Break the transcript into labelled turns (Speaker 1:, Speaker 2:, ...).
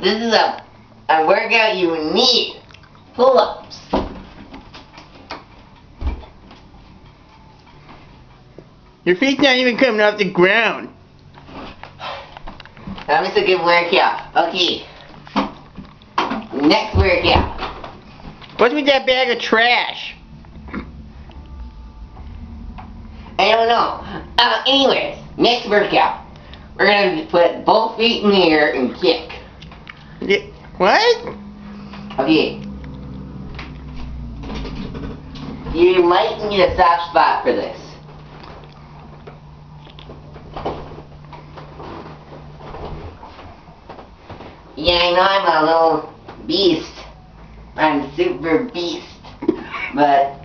Speaker 1: This is a, a workout you need. Pull-ups.
Speaker 2: Your feet's not even coming off the ground.
Speaker 1: That was a good workout. Okay. Next workout.
Speaker 2: What's with that bag of trash?
Speaker 1: I don't know. Uh, anyways, next workout. We're gonna put both feet in the air and kick.
Speaker 2: Yeah, what?
Speaker 1: Okay. You might need a soft spot for this. Yeah, I know I'm a little beast. I'm super beast. But